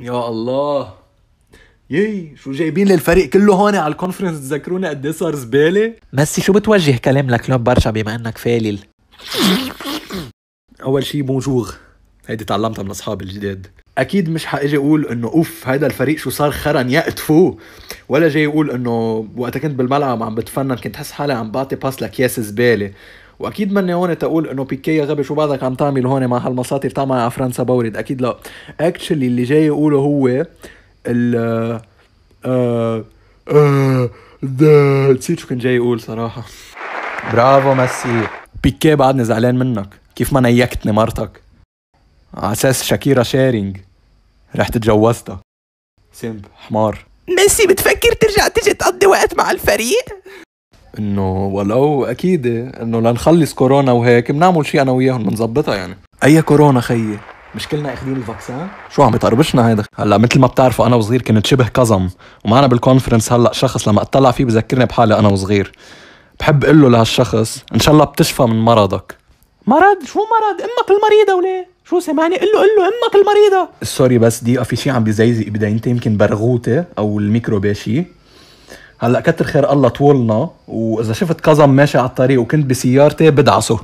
يا الله. يي شو جايبين للفريق كله هون على الكونفرنس تذكرونا قد إيه صار زبالة؟ ميسي شو بتوجه كلام لكلوب برشا بما إنك فالل؟ أول شي بونجور. هيدي تعلمتها من أصحابي الجداد. أكيد مش حاجي أقول إنه أوف هيدا الفريق شو صار خرن يقتفوه ولا جاي أقول إنه وقت كنت بالملعب عم بتفنن كنت حس حالي عم بعطي باس لكياس زبالة. وأكيد ماني هون تقول إنه بيكي يا غبي شو بعدك عم تعمل هون مع هالمصاطي بتعمل على فرنسا بورد. أكيد لا. اكشلي اللي جاي يقوله هو ال آه آه ده نسيت شو كنت جاي يقول صراحة. برافو ميسي بيكي بعدني زعلان منك. كيف ما نيكتني مرتك. على أساس شاكيرا شيرينج رحت تجوزتها سمب حمار. ميسي بتفكر ترجع تجي تقضي وقت مع الفريق؟ إنه ولو أكيد إنه لنخلص كورونا وهيك بنعمل شيء أنا وياهم بنظبطها يعني. أي كورونا خيي؟ مش كلنا اخذين ال vaccin؟ شو عم يطربشنا هيدا؟ هلأ مثل ما بتعرفوا أنا وصغير كنت شبه قزم ومعنا بال conference هلأ شخص لما أطلع فيه بذكرني بحالي أنا وصغير. بحب أقول له لهالشخص إن شاء الله بتشفى من مرضك. مرض؟ شو مرض؟ أمك المريضة وليه؟ شو سمعني قل له قل له أمك المريضة. sorry بس دقيقة في شيء عم بيزيزق بدينتي يمكن برغوتة أو الميكروباشي هلأ كتر خير الله طولنا وإذا شفت قزم ماشي على الطريق وكنت بسيارتي بدعسه.